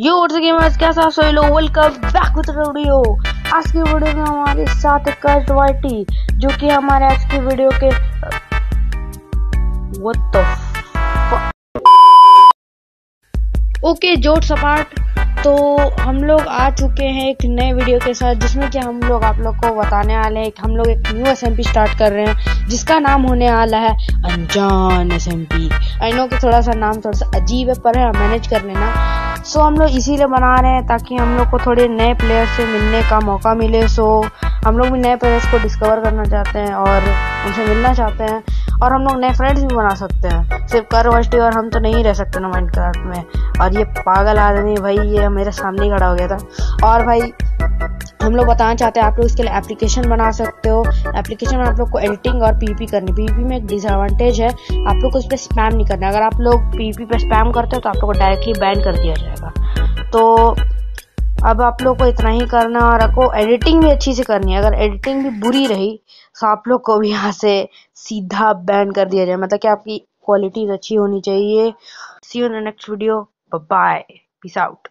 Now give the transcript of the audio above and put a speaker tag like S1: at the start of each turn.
S1: यो gamers कैसा सो लोग? Welcome back with video आज की वीडियो में हमारे साथ कर्ट वाइटी जो कि हमारे आज की वीडियो के व्हाट द ओके जोट सपाट। तो हम लोग आ चुके हैं एक नए वीडियो के साथ, जिसमें कि हम लोग आप लोग को बताने वाले हैं हम लोग एक न्यू एसएमपी स्टार्ट कर रहे हैं, जिसका नाम होने वाला है अनजान एस आई नो कि थोड़ा सा नाम थोड़ा सा अजीब है, पर है मैनेज कर लेना। सो हम लोग इसीलिए बना रहे हैं ताकि हम लोग को थोड़े नए प्लेयर से मिलने का मौका मिले। सो हम लोग भी नए प्लेयर्स को डिस्कवर करना चाहते हैं और उनसे मिलना चाहते हैं और हम लोग नए फ्रेंड्स भी बना सकते हैं। सिर्फ़ कर वस्टी और हम तो नहीं रह सकते ना माइंड क्राफ्ट में। और ये पागल आदमी भाई, ये मेरे सामने खड़ा हो गया था। और भाई हम लोग बताना चाहते हैं, आप लोग इसके लिए एप्लीकेशन बना सकते हो। एप्लीकेशन में आप लोग को एडिटिंग और पीपी करनी। पीपी में एक डिसएडवांटेज है, आप लोग को उस पर स्पैम नहीं करना। अगर आप लोग पीपी पे स्पैम करते हो तो आप लोग को डायरेक्टली बैन कर दिया जाएगा। तो अब आप लोग को इतना ही करना और आपको एडिटिंग भी अच्छी से करनी है। अगर एडिटिंग भी बुरी रही तो आप लोग को भी यहाँ से सीधा बैन कर दिया जाए। मतलब कि आपकी क्वालिटी अच्छी होनी चाहिए। See you next video bye peace out